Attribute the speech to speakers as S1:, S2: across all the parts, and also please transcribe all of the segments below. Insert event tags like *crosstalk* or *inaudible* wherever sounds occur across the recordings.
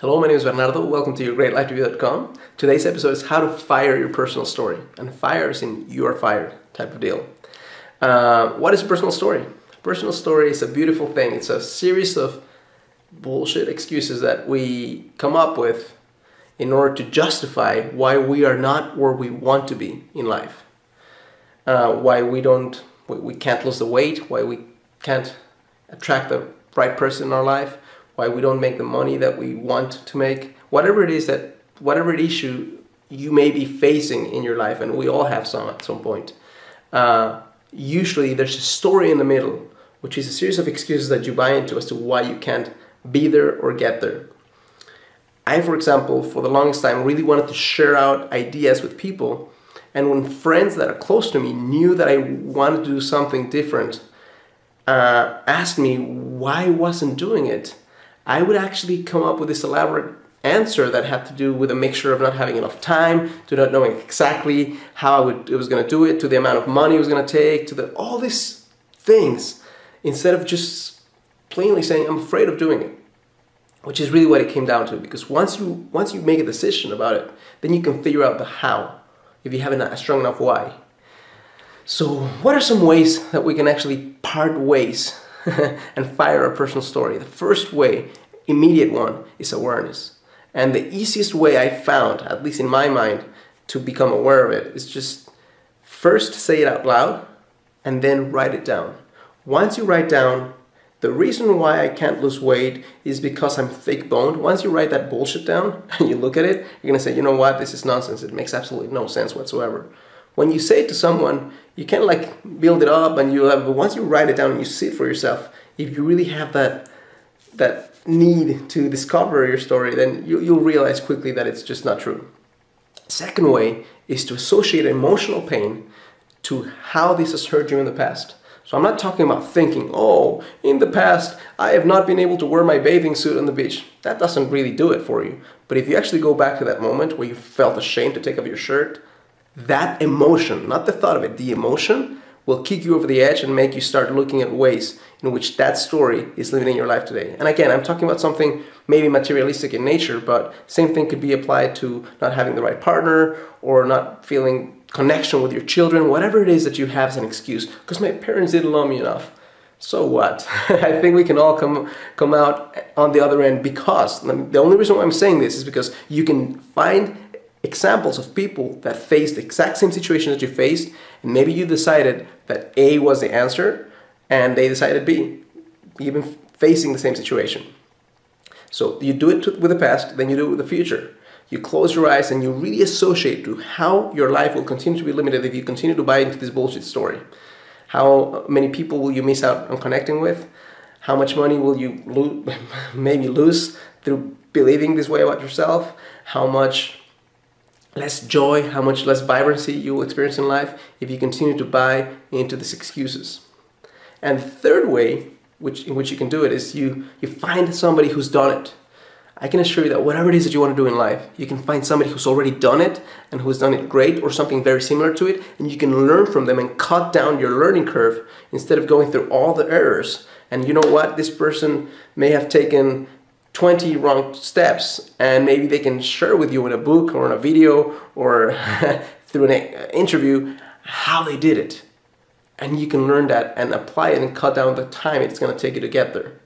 S1: Hello, my name is Bernardo. Welcome to yourgreatlifetv.com. Today's episode is how to fire your personal story. And fire is in you are fired type of deal. Uh, what is a personal story? Personal story is a beautiful thing. It's a series of bullshit excuses that we come up with in order to justify why we are not where we want to be in life. Uh, why we don't, we can't lose the weight, why we can't attract the right person in our life, why we don't make the money that we want to make, whatever it is that, whatever issue you may be facing in your life, and we all have some at some point. Uh, usually there's a story in the middle, which is a series of excuses that you buy into as to why you can't be there or get there. I, for example, for the longest time, really wanted to share out ideas with people. And when friends that are close to me knew that I wanted to do something different, uh, asked me why I wasn't doing it, I would actually come up with this elaborate answer that had to do with a mixture of not having enough time, to not knowing exactly how I would, it was going to do it, to the amount of money it was going to take, to the, all these things, instead of just plainly saying, I'm afraid of doing it. Which is really what it came down to, because once you once you make a decision about it, then you can figure out the how, if you have a strong enough why. So, what are some ways that we can actually part ways *laughs* and fire a personal story. The first way, immediate one, is awareness. And the easiest way I found, at least in my mind, to become aware of it is just first say it out loud and then write it down. Once you write down, the reason why I can't lose weight is because I'm thick boned. Once you write that bullshit down *laughs* and you look at it, you're gonna say, you know what, this is nonsense. It makes absolutely no sense whatsoever when you say it to someone, you can like build it up and you have, but once you write it down and you see it for yourself, if you really have that that need to discover your story, then you, you'll realize quickly that it's just not true. Second way is to associate emotional pain to how this has hurt you in the past. So I'm not talking about thinking, oh, in the past I have not been able to wear my bathing suit on the beach. That doesn't really do it for you. But if you actually go back to that moment where you felt ashamed to take off your shirt, that emotion, not the thought of it, the emotion will kick you over the edge and make you start looking at ways in which that story is living in your life today. And again, I'm talking about something maybe materialistic in nature, but same thing could be applied to not having the right partner or not feeling connection with your children, whatever it is that you have as an excuse. Because my parents didn't love me enough. So what? *laughs* I think we can all come come out on the other end because the only reason why I'm saying this is because you can find examples of people that faced the exact same situation that you faced, and maybe you decided that A was the answer, and they decided B, even facing the same situation. So you do it with the past, then you do it with the future. You close your eyes and you really associate to how your life will continue to be limited if you continue to buy into this bullshit story. How many people will you miss out on connecting with? How much money will you lo- *laughs* maybe lose through believing this way about yourself? How much less joy, how much less vibrancy you will experience in life if you continue to buy into these excuses. And the third way which, in which you can do it is you, you find somebody who's done it. I can assure you that whatever it is that you want to do in life, you can find somebody who's already done it and who's done it great or something very similar to it, and you can learn from them and cut down your learning curve instead of going through all the errors. And you know what? This person may have taken 20 wrong steps and maybe they can share with you in a book or in a video or *laughs* through an interview how they did it. And you can learn that and apply it and cut down the time it's going to take you to get there.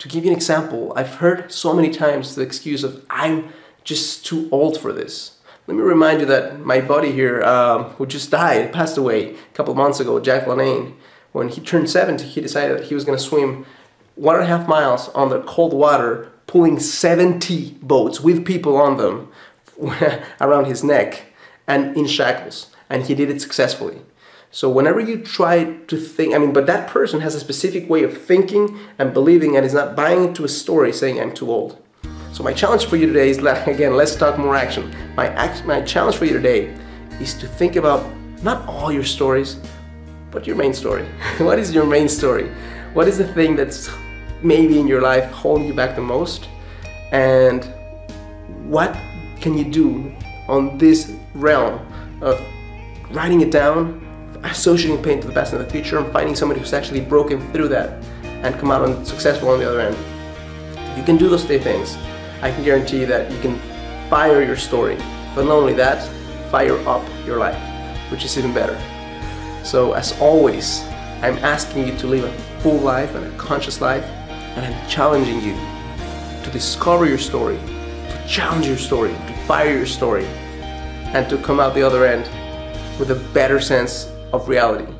S1: To give you an example i've heard so many times the excuse of i'm just too old for this. Let me remind you that my buddy here um, who just died passed away a couple months ago Jack LaLanne when he turned 70 he decided that he was going to swim one and a half miles on the cold water, pulling 70 boats with people on them *laughs* around his neck and in shackles. And he did it successfully. So whenever you try to think, I mean, but that person has a specific way of thinking and believing and is not buying into a story saying, I'm too old. So my challenge for you today is, *laughs* again, let's talk more action. My, act, my challenge for you today is to think about not all your stories, but your main story. *laughs* what is your main story? What is the thing that's maybe in your life holding you back the most? And what can you do on this realm of writing it down, associating pain to the past and the future, and finding somebody who's actually broken through that and come out on successful on the other end? If you can do those three things, I can guarantee you that you can fire your story. But not only that, fire up your life, which is even better. So, as always, I'm asking you to live a full life and a conscious life, and I'm challenging you to discover your story, to challenge your story, to fire your story, and to come out the other end with a better sense of reality.